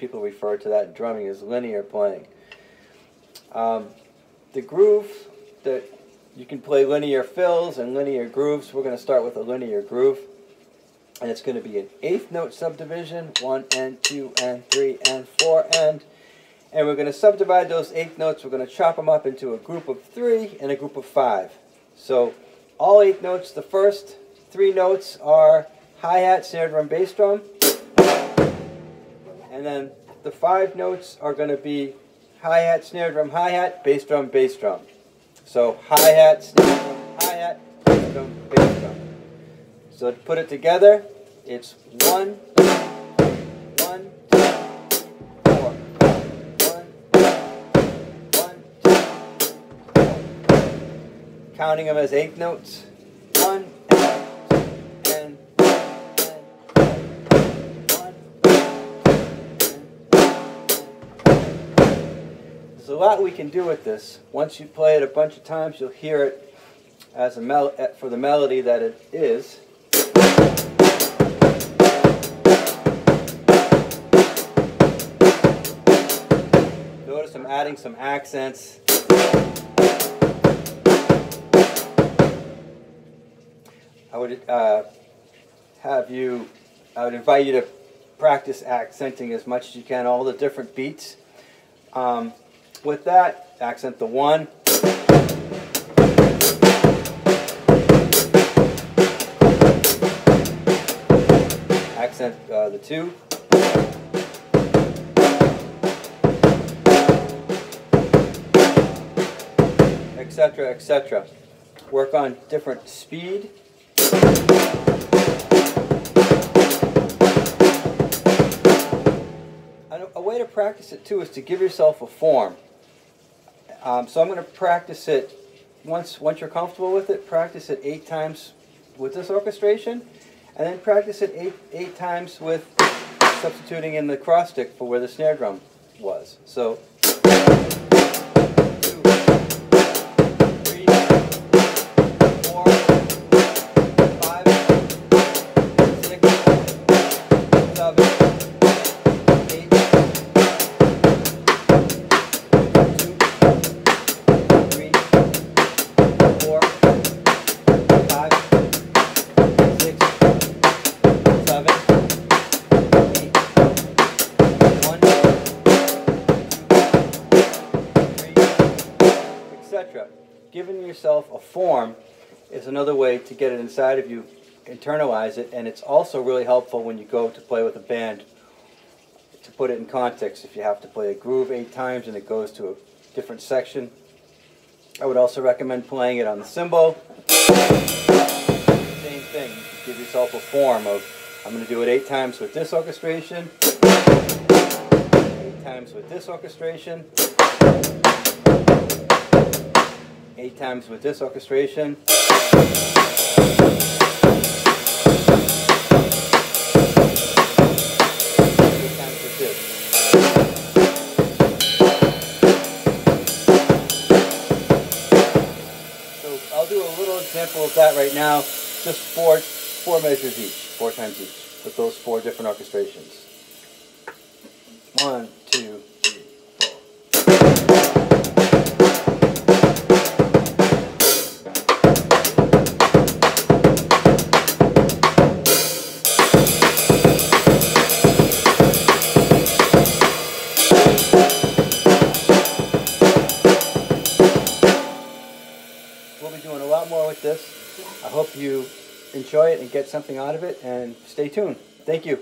people refer to that drumming as linear playing. Um, the groove that you can play linear fills and linear grooves. We're going to start with a linear groove. And it's going to be an eighth note subdivision, one and two and three and four and. And we're going to subdivide those eighth notes. We're going to chop them up into a group of three and a group of five. So all eight notes, the first three notes are hi-hat, snare drum, bass drum. And then the five notes are going to be hi-hat, snare drum, hi-hat, bass drum, bass drum. So hi-hat, snare drum, hi-hat, bass drum, bass drum. So to put it together, it's one, one, two, four, one, one, two, four. Counting them as eighth notes. There's a lot we can do with this. Once you play it a bunch of times, you'll hear it as a mel for the melody that it is. Notice I'm adding some accents. I would uh, have you, I would invite you to practice accenting as much as you can, all the different beats. Um, with that, accent the one. Accent uh, the two. Etc. Etc. Work on different speed. A way to practice it too is to give yourself a form. Um, so I'm going to practice it once once you're comfortable with it. Practice it eight times with this orchestration, and then practice it eight eight times with substituting in the cross stick for where the snare drum was. So. Giving yourself a form is another way to get it inside of you, internalize it, and it's also really helpful when you go to play with a band to put it in context. If you have to play a groove eight times and it goes to a different section, I would also recommend playing it on the cymbal. Same thing, you give yourself a form of, I'm going to do it eight times with this orchestration, eight times with this orchestration, eight times with this orchestration. So I'll do a little example of that right now, just four, four measures each, four times each, with those four different orchestrations. One, two, this. I hope you enjoy it and get something out of it, and stay tuned. Thank you.